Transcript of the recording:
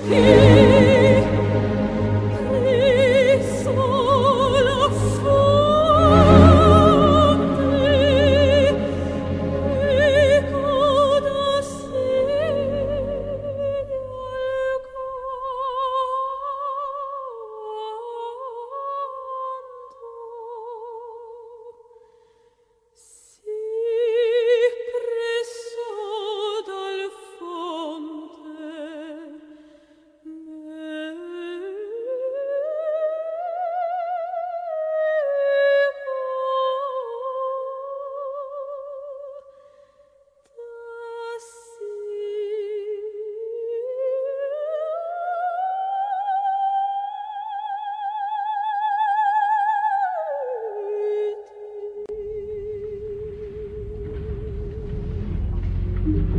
You.